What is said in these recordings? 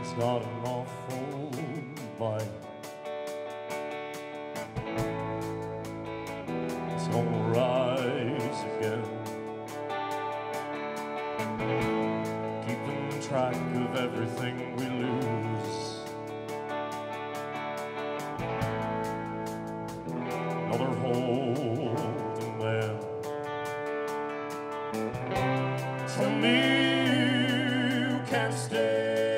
It's got an awful bite. It's gonna rise again. Keeping track of everything we lose. Another holding. Tell me can stay.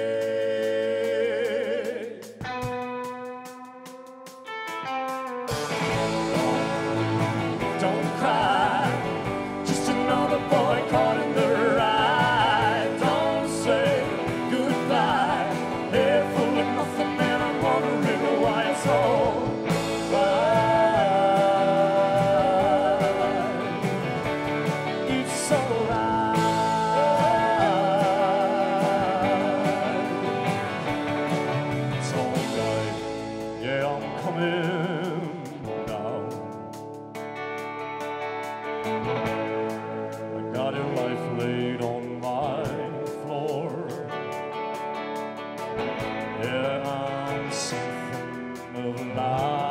I got your life laid on my floor. Yeah, I'm something of a liar.